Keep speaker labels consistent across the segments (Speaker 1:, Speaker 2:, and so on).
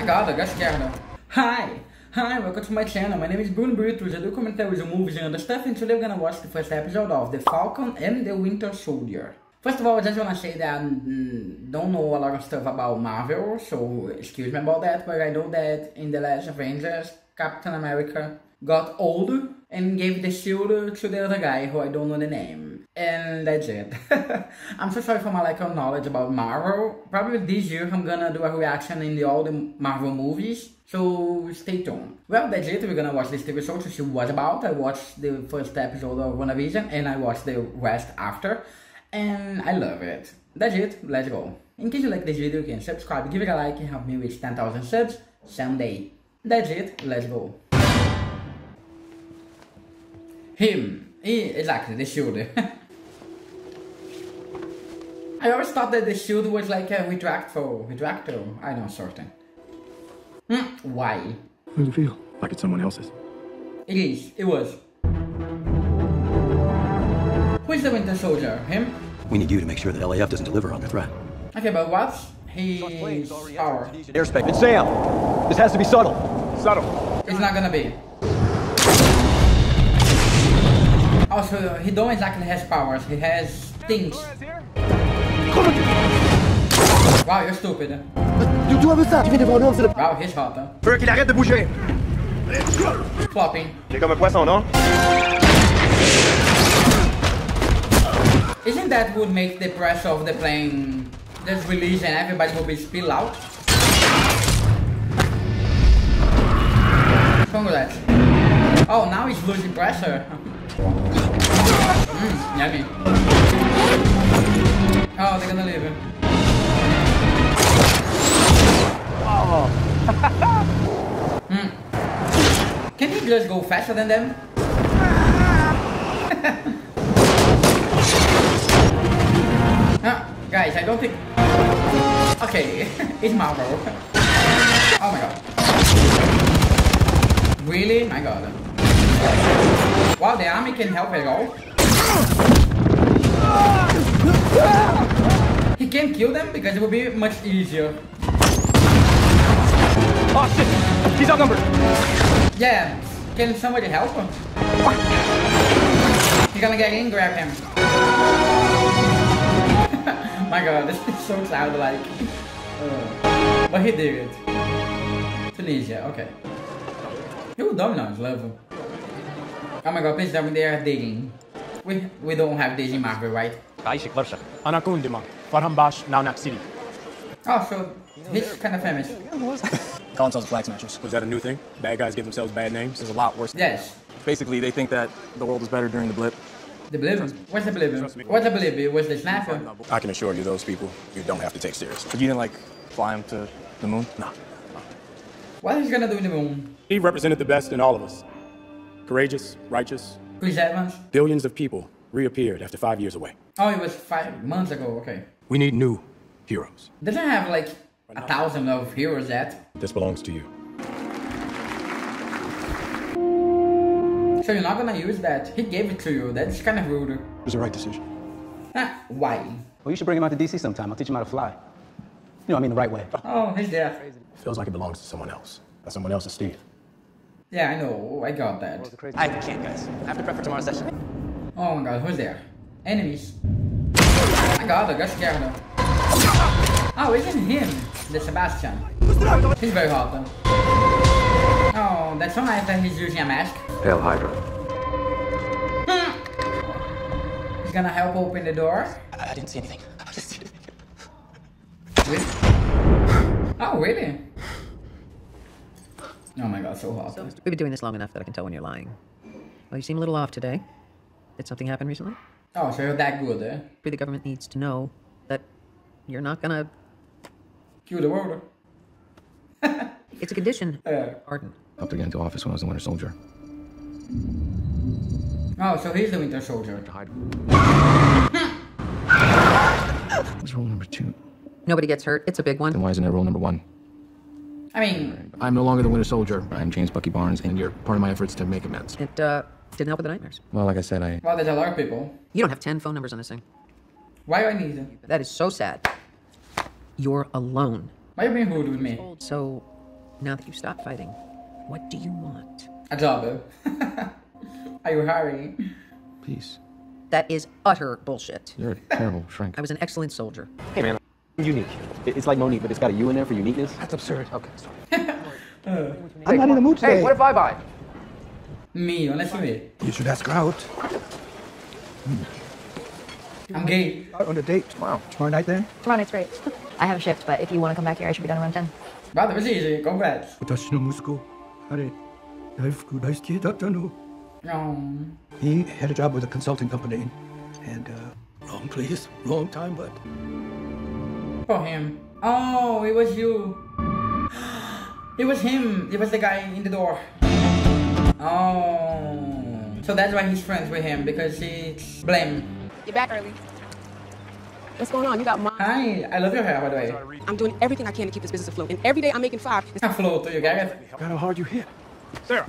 Speaker 1: Cagada, gasquerda. Hi! Hi, welcome to my channel. My name is Bruno Britos. I do commentaries on um movies and other stuff, and today we're gonna watch the first episode of The Falcon and the Winter Soldier. First of all, I just wanna say that I don't know a lot of stuff about Marvel, so excuse me about that, but I know that in The Last Avengers, Captain America got old and gave the shield to the other guy who I don't know the name. And that's it. I'm so sorry for my lack of knowledge about Marvel. Probably this year I'm gonna do a reaction in the, all the Marvel movies. So stay tuned. Well, that's it. We're gonna watch this TV show to see what about. I watched the first episode of WandaVision and I watched the rest after. And I love it. That's it. Let's go. In case you like this video, you can subscribe, give it a like, and help me reach 10,000 subs someday. That's it. Let's go. Him. He, exactly, the shield. I always thought that the shield was like a retractor. Retractor. I know, certain. Hmm, why?
Speaker 2: How does it feel? Like it's someone else's.
Speaker 1: It is. It was. Who is the Winter Soldier? Him?
Speaker 3: We need you to make sure that LAF doesn't deliver on the threat.
Speaker 1: Okay, but what's his power?
Speaker 3: Airspace. It's Sam. This has to be subtle.
Speaker 2: Subtle.
Speaker 1: It's not gonna be. Also, uh, he don't exactly has powers. He has things. Wow, you're stupid.
Speaker 3: Tu, tu as vu ça Tu viens de un homme sur le...
Speaker 1: Wow, he's hot. Huh?
Speaker 3: Veux qu'il arrête de bouger
Speaker 1: Flopping.
Speaker 2: T'es comme un poisson, non?
Speaker 1: Isn't that would make the pressure of the plane just release and everybody will be spill out? What's wrong with that? Oh, now he's losing pressure. Oh, they're gonna leave him. Can he just go faster than them? Ah, guys, I don't think. Okay, it's Marvel. Oh my god. Really? My god. Wow, the army can help at all. He can kill them because it will be much easier.
Speaker 3: Oh shit! He's outnumbered!
Speaker 1: Yeah, can somebody help him? He's gonna get in, grab him. My god, this is so childlike. Uh, but he did it. Tunisia, okay. Who dominance level? Oh my god, please tell me they are digging. We, we don't have Deji Marvel, right?
Speaker 3: عايشك برشا
Speaker 4: انا كوندما فرهم باش now city
Speaker 1: oh so he's kind of famous
Speaker 4: Calling themselves Flag Smashers
Speaker 2: was that a new thing bad guys give themselves bad names
Speaker 4: there's a lot worse
Speaker 1: yes
Speaker 4: basically they think that the world is better during the blip
Speaker 1: the blip? What's the blip? What's the blip? Was the snapper?
Speaker 2: I can assure you, those people you don't have to take seriously.
Speaker 4: You didn't like fly him to the moon?
Speaker 2: No.
Speaker 1: What is he gonna do in the moon?
Speaker 2: He represented the best in all of us. Courageous, righteous,
Speaker 1: Chris Evans?
Speaker 2: Billions of people reappeared after five years away.
Speaker 1: Oh, it was five months ago, okay.
Speaker 2: We need new heroes.
Speaker 1: Doesn't have like a thousand of heroes yet.
Speaker 2: This belongs to you.
Speaker 1: So you're not gonna use that. He gave it to you. That's kind of rude.
Speaker 2: It was the right decision.
Speaker 1: Ah, why?
Speaker 5: Well, you should bring him out to DC sometime. I'll teach him how to fly. You know, I mean the right way.
Speaker 1: Oh, he's there.
Speaker 2: Feels like it belongs to someone else. That someone else is Steve.
Speaker 1: Yeah, I know. I got that.
Speaker 5: I can't, guys. I have to prep for tomorrow's session.
Speaker 1: Oh my god, who's there? Enemies. I got it, gasquerda. Oh, isn't him the Sebastian? He's very hot though. Oh, that's so nice that he's using a mask.
Speaker 3: Hail Hydra. Hmm.
Speaker 1: He's gonna help open the door.
Speaker 5: I, I didn't see anything. I didn't.
Speaker 1: Really? Oh, really? Oh my god, so hot.
Speaker 6: We've been doing this long enough that I can tell when you're lying. Well, you seem a little off today. Did something happen recently?
Speaker 1: Oh, so you're that good, eh?
Speaker 6: Maybe the government needs to know that you're not gonna.
Speaker 1: Kill the world.
Speaker 6: It's a condition.
Speaker 1: Uh,
Speaker 6: Pardon.
Speaker 5: Helped to get into office when I was the Winter Soldier.
Speaker 1: oh, so he's the Winter Soldier.
Speaker 5: What's rule number two?
Speaker 6: Nobody gets hurt. It's a big one.
Speaker 5: Then why isn't it rule number one?
Speaker 1: I mean,
Speaker 5: I'm no longer the Winter Soldier. I'm James Bucky Barnes, and you're part of my efforts to make amends.
Speaker 6: It uh, didn't help with the nightmares.
Speaker 5: Well, like I said, I
Speaker 1: well, there's a lot of people.
Speaker 6: You don't have 10 phone numbers on this thing.
Speaker 1: Why do I need it?
Speaker 6: That is so sad. You're alone.
Speaker 1: Why are you being rude with me?
Speaker 6: So, Now that you've stopped fighting, what do you want?
Speaker 1: A job. Are you hiring?
Speaker 3: Peace.
Speaker 6: That is utter bullshit.
Speaker 3: You're a terrible shrink.
Speaker 6: I was an excellent soldier.
Speaker 5: Hey, man, I'm unique. It- It's like Monique, but it's got a U in there for uniqueness.
Speaker 3: That's absurd.
Speaker 5: Okay, sorry.
Speaker 3: I'm not in the mood today.
Speaker 5: Hey, what if I buy?
Speaker 1: Me, honestly me.
Speaker 3: You should ask her out.
Speaker 1: I'm gay.
Speaker 3: Out on a date tomorrow. Tomorrow night then?
Speaker 7: Tomorrow night's great. I have a shift, but if you want to come back here, I should be done around 10.
Speaker 1: Wow, that was easy. Congrats.
Speaker 8: 私の息子、あれ、大福大好きだったの。
Speaker 1: Oh.
Speaker 8: He had a job with a consulting company, and uh, wrong place, wrong time, but
Speaker 1: For him. Oh, it was you. It was him. It was the guy in the door. Oh. So that's why he's friends with him because he's blame.
Speaker 9: You're back early. What's going on? You got mom.
Speaker 1: Hi, I love your hair by the way.
Speaker 9: I'm doing everything I can to keep this business afloat. And every day I'm making five. It's
Speaker 1: A float, you get it?
Speaker 3: Look how hard you hit. Sarah.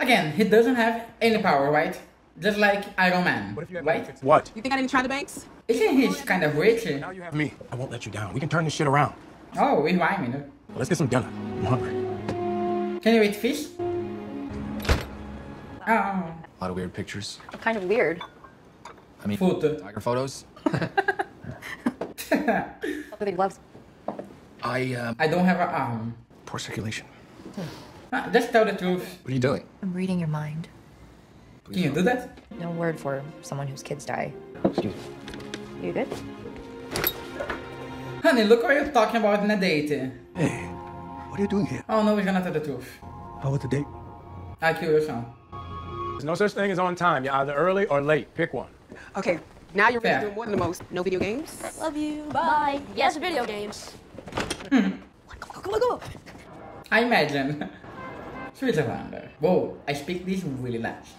Speaker 1: Again, he doesn't have any power, right? Just like Iron Man, what right?
Speaker 4: What?
Speaker 9: You think I didn't try the banks?
Speaker 1: Isn't he kind of rich?
Speaker 4: Now you have me. I won't let you down. We can turn this shit around.
Speaker 1: Oh, we rhyming.
Speaker 4: Well, let's get some dinner. I'm hungry.
Speaker 1: Can you eat fish? Oh,
Speaker 10: A lot of weird pictures.
Speaker 7: Kind of weird.
Speaker 10: I mean,
Speaker 1: food.
Speaker 10: tiger photos.
Speaker 7: Look at the gloves.
Speaker 10: I, uh,
Speaker 1: I don't have an arm.
Speaker 3: Poor circulation.
Speaker 1: Ah, just tell the truth.
Speaker 10: what are you doing?
Speaker 7: I'm reading your mind.
Speaker 1: Can you do that?
Speaker 7: No word for someone whose kids die.
Speaker 5: Excuse me.
Speaker 7: You good?
Speaker 1: Honey, look what you're talking about in a date.
Speaker 8: hey, what are you doing here?
Speaker 1: Oh no, we're gonna tell the truth.
Speaker 8: How was the date?
Speaker 1: I kill your son.
Speaker 4: There's no such thing as on time. You're either early or late. Pick one.
Speaker 9: Okay, now you're really
Speaker 1: Fair.
Speaker 9: doing more than the most. No video games?
Speaker 7: Love you. Bye. Yes, video games. Hmm.
Speaker 1: I imagine. Switzerland. Whoa, I speak this really fast.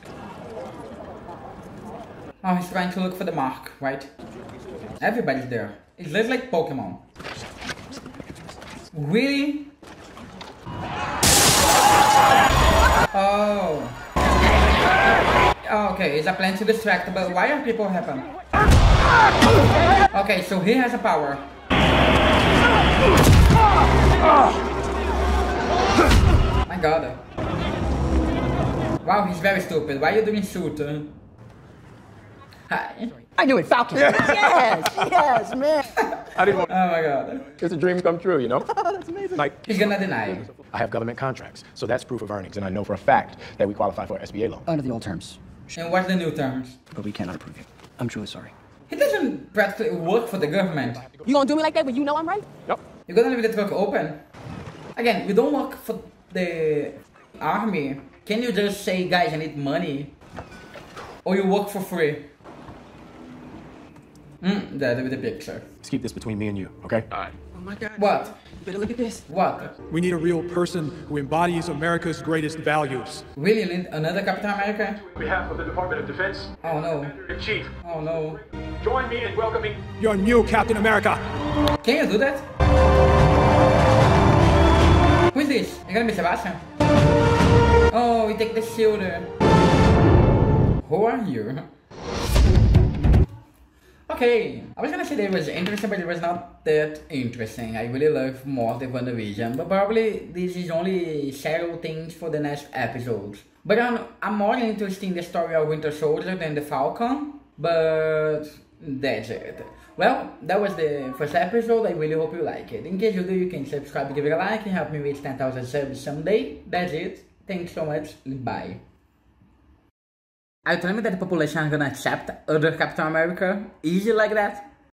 Speaker 1: Oh, he's trying to look for the mark, right? Everybody's there. It looks like Pokemon. Really? Oh. Oh, Okay, it's a plan to distract, but why are people happen? Okay, so he has a power. My god. Wow, he's very stupid. Why are you doing shoot? Hi.
Speaker 5: I knew it, Falcon. yes, yes, man.
Speaker 4: I didn't want.
Speaker 1: Oh my god.
Speaker 4: It's a dream come true, you know? Oh, that's amazing. Like,
Speaker 1: He's gonna deny.
Speaker 4: I have government contracts, so that's proof of earnings, and I know for a fact that we qualify for SBA loan.
Speaker 5: Under the old terms,
Speaker 1: And what's the new terms?
Speaker 5: but we cannot approve it. I'm truly sorry.
Speaker 1: He doesn't practically work for the government.
Speaker 9: You gonna do me like that when you know I'm right?
Speaker 4: Yep.
Speaker 1: You're gonna leave the truck open. Again, you don't work for the army. Can you just say, guys, I need money? Or you work for free? Hmm, that with the picture.
Speaker 4: Let's keep this between me and you, okay? All right.
Speaker 9: Oh my God.
Speaker 1: What?
Speaker 9: You better look at this.
Speaker 1: What?
Speaker 2: We need a real person who embodies America's greatest values.
Speaker 1: Really, you need another Captain America?
Speaker 4: On behalf of the Department of Defense,
Speaker 1: Oh no.
Speaker 4: in chief,
Speaker 1: Oh no.
Speaker 4: join me in welcoming
Speaker 2: Your new Captain America.
Speaker 1: Can you do that? Who is this? You gonna be Sebastian? Oh, we take the shield. Who are you? Okay, I was gonna say that it was interesting, but it was not that interesting. I really love more the WandaVision, but probably this is only shadow things for the next episodes. But I'm, I'm more interested in the story of Winter Soldier than the Falcon, but that's it. Well, that was the first episode. I really hope you like it. In case you do, you can subscribe, give it a like, and help me reach 10,000 subs someday. That's it. Thanks so much. Bye. You telling me that population gonna accept other Captain America easy like that?